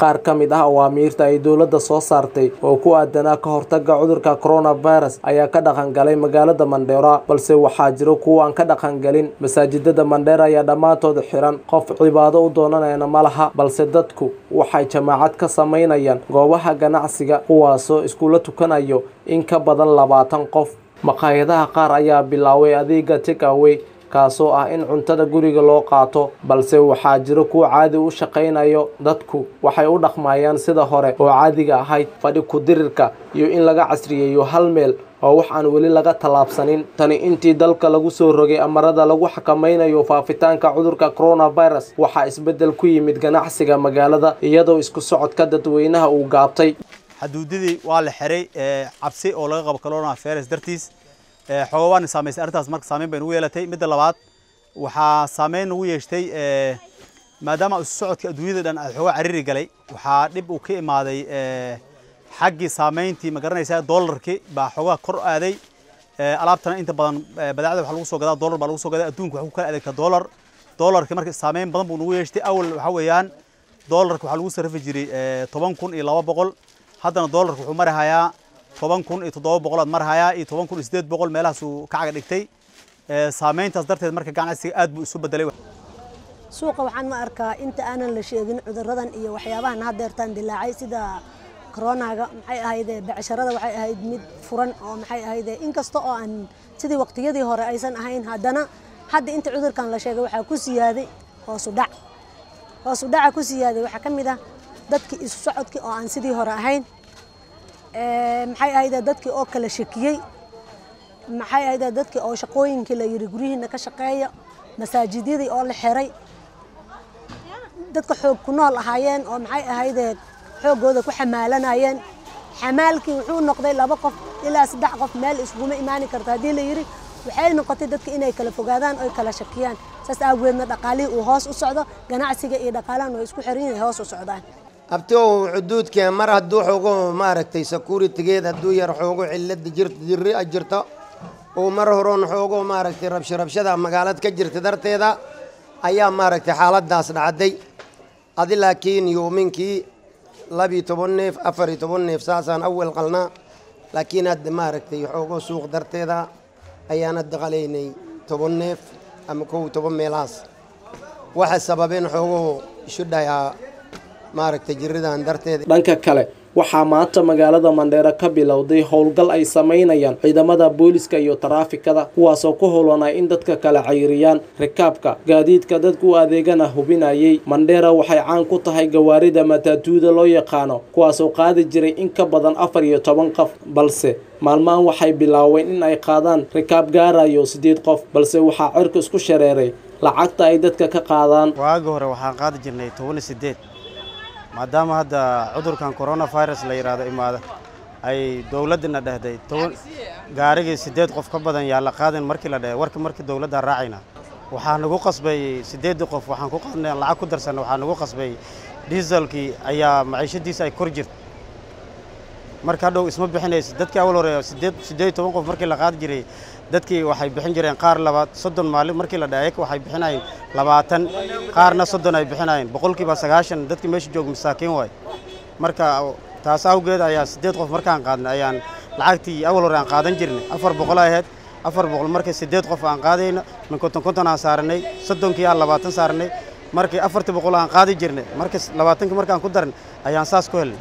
qaar ka mid ah awaamiirta ay dowladda soo saartay oo ku aadanaa ka hortagga cudurka coronavirus ayaa ka dhaqangalay magaalada mandheera balse waxaa jiro kuwa aan ka dhaqangelin masaajidada mandheera ayaa dhammaantood xiran qof cibaado u doonanayana ma laha balse dadku waxay jamaacad ka samaynayaan goobaha ganacsiga kuwaasoo iskula tukanayo in ka badan labaatan qof. Maqaayadaha qaar ayaa bilaaway adeega take-away kaasoo ah in cuntada guriga loo qaato balse waxaa jiro kuwa caadi u shaqaynayo dadku waxay u dhaqmayaan sida hore oo caadiga ahayd fadhi ku-dirirka iyo in laga casriyeeyo hal meel oo wax aan weli laga tallaabsanin. Tani intii dalka lagu soo rogay amarada lagu xakamaynayo faafitaanka cudurka coronavirus waxaa isbeddel ku yimid ganacsiga magaalada iyadoo isku socodka dadweynaha uu gaabtay. Xaduudadii waa la xiray cabsi oo laga qabo coronavirus dartiis حوان سامي أرتاز مارك سامي بين ويلتي مدة لبعض وح سامي ويشتي آه، ما دام السعود كأدوية ده هو عريري قلي. وح نبقى كي ما ذي آه، حق سامي تي مقارنة يساعد دولار كي بحوا كر هذي آه، ألعبتنا أنت بدل بدل هذا الحلوس وجدات دولار بالحلوس وجدات أدون كحوك هذا كدولار. دولار كي مارك سامي بدل بون ويشتي أول حويان دولار كحلوس رفجري طبعا كون إلى وبقول هذا الدولار كحمر هيا toban kun iyo toddoba boqol aad marhayaa iyo toban kun iyo boqol meelahaasuu ka caga dhigtay saameyntaas darteed marka ganacsiga aad buu isu bedelay suuqa waxaan ma arkaa inta aanan la sheegin cuduradan iyo waxyaabahan haddeertaan dilaacay sida koronaga maxay ahayde becsharada waxay ahayd mid furan oo maxay ahayde inkasta oo aan sidii waqtiyadii hore aysan ahayn haddana hadda inta cudurkan la sheegay waxaa ku siyaaday hoosu dhac. Hoosu dhaca ku siyaaday waxaa ka mid ah dadkii isu socodkii oo aan sidii hore ahayn maxay ahayde dadkii oo kala shakiyey? Maxay ahayde dadkii oo shaqooyinkii la yidhi guryihiina ka shaqeeya masaajidyadii oo la xiray? Dadka xoog ku nool ahaayeen oo maxay ahayde xooggooda ku xamaalanayeen? Xamaalkii wuxuu noqday laba qof ilaa saddex qof meel iskuguma imaani karta. Haddii la yidhi waxay noqotay dadka inay kala fogaadaan oy kala shakiyaan. Saas aageedna dhaqaalihii uu hoos u socdo ganacsiga iyo dhaqaalahan way isku xiran yihiin hoos u socdaan abti ou xuduudka mar hadduu xoogo maaragtay securitigeed hadduu yar xoogo cilada jirta jirri a jirto uu mar horon xoogo maaragtay rabsho rabshada magaalad ka jirta darteeda ayaa maaragtay xaaladaas dhacday adi laakiin yuuminkii labiyo toban neef afar iyo toban neef saasaan awal qalnaa laakiin hadda maaragtay xoogo suuq darteeda ayaan hadda qalaynay toban neef ama kow toban meelahaas waxa sababeen xoogo isu dhayaa maaragtay jiridan darteeda dhanka kale waxaa maanta magaalada mandheera ka bilowday howlgal ay samaynayaan ciidamada booliska iyo taraafikada kuwaasoo ku howlanay in dadka kala cayriyaan rikaabka gaadiidka dadku u adeegana hubinayay. Mandheera waxay caan ku tahay gawaarida mataatuuda loo yaqaano kuwaasoo qaadi jiray in ka badan afar iyo toban qof balse maalmahan waxay bilaaween in ay qaadaan rikaab gaarayo siddeed qof balse waxaa cirka isku shareeray lacagta ay dadka ka qaadaan. Waagi hore waxaan qaadi jirnay toban iyo sideed maadaama hadda cudurkan coronavirus la yidhaahdo imaada ay dowladdina dhehday gaarigii siddeed qof ka badan yaa la qaadin markii la dhehe warka markii dowladda raacayna. Waxaa nagu qasbay siddeeddii qof waxaan ku qaadnay lacag ku darsanay waxaa nagu qasbay diiselkii ayaa maciishadiisa ay kor jirta marka hadhow isma bixinaysa dadkii awal hore siddeed toban qof markii la qaadi jiray dadkii waxay bixin jireen qaar labaad soddon maalin markii la dhahay waxay bixinayeen labaatan qaarna soddon ay bixinayeen. Boqolkiiba sagaashan dadkii meesha jooga masaakiin waay. Marka taas awgeed ayaa siddeed qof markaan qaadnay ayaan lacagtii awal hore aan qaadan jirnay. Afar boqol ahayd afar boqol markii siddeed qof aan qaadayna min konton konton aan saaranay soddonkii aan labaatan saaranay markii afartii boqol aan qaadi jirnay markii labaatankii markaan ku darnay ayaan saas ku helnay.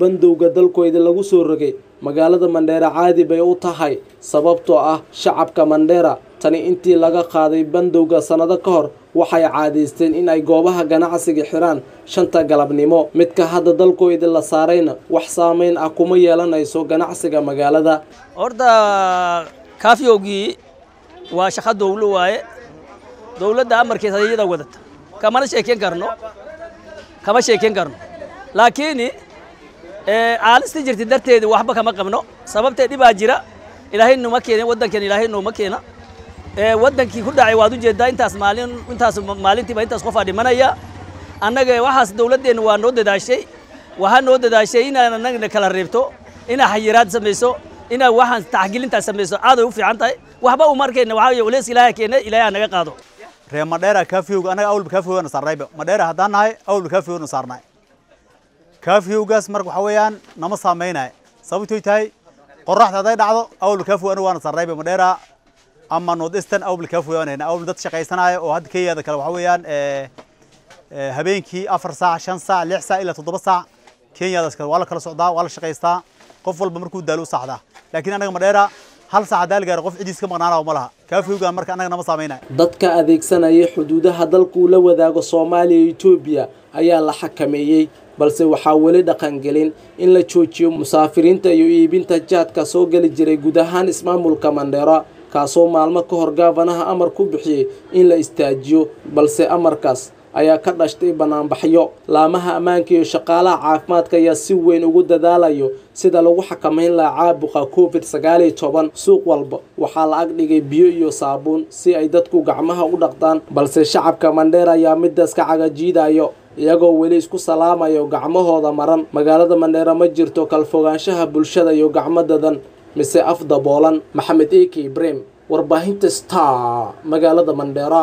Bandowga dalkooda lagu soo rogay magaalada mandheera caadi bay u tahay sababtoo ah shacabka mandheera tani intii laga qaaday bandowga sannado ka hor waxay caadaysteen in ay goobaha ganacsiga xiraan shanta galabnimo. Midka hadda dalkooda la saarayna wax saameyn ah kuma yeelanayso ganacsiga magaalada. Horta kaafyowgii waa shaqa dowlo waaye. Dowladda amarkeesa iyada wadata. Kamana sheeken karno? Kama sheeken karno? Laakiin caalista jirta darteeda waxba kama qabno. Sababtee dhibaa jira. Ilaahay numa keenin waddankan ilaahay nooma keena. Waddankii ku dhacay waad u jeedaa intaas maalin intaas maalintiiba intaas qofaa dhimanaya. Annaga waxaas dowladdeenna waa noo dadaashay. Waxaa noo dadaashay inaan annagna kala reebto inaa xayiraad samayso inaa waxaan taxgilintaas samayso aaday u fiican tahay. Waxba uma arkayna waxaa weeye culeys ilaahay keena ilaahay naga qaado. Reer madheera kaafiyowga annaga awalba kaafiyowgana saarnayba madheera haddaan nahay awalba kaafiyowgana saarnay kaafiyowgaas marka waxaa weeyaan nama saameynaya sababtoy tahay qoraxda hadday dhacdo awalba kaafiyow aniga waana saarnayba madheera ama north eastern awalba kaafiyow aan hayna awalba dad shaqaysanaya oo hadda kenyaada kale waxaa weeyaan habeenkii afar saac shan saac lix saac ilaa toddoba saac kenyadaas kale waa la kala socdaa waa la shaqaystaa qof walba markuu daalo u saxdaa laakiin annaga madheera hal saac haddaa la gaaro qof cidiis ka maqnaanaa ma laha kaafiyowgaan marka annaga nama saameynaya dadka adeegsanaya xuduudaha dalkuu la wadaago soomaaliya iyo etoobiya ayaa la xakameeyey balse waxaa weli dhaqangelin in la joojiyo musaafiriinta iyo iibinta jaadka soo geli jiray guud ahaan ismaamulka mandheera kaasoo maalmo ka hor gaafanaha amar ku bixiyey in la istaajiyo balse amarkaas ayaa ka dhashtay banaanbaxyo. Laamaha ammaanka iyo shaqaalaha caafimaadka ayaa si weyn ugu dadaalayo sida lagu xakamayn lahaa caabuqa covid sagaal iyo toban. Suuq walba waxaa la ag dhigay biyo iyo saabuun si ay dadku gacmaha u dhaqdaan balse shacabka mandheer ayaa midaas ka cagajiidayo iyagoo weli isku salaamayo gacmahooda maran. Magaalada mandheera ma jirto kalfogaanshaha bulshada iyo gacmo dadan mise af daboolan maxamed eki ibrahim warbaahinta star magaalada mandheera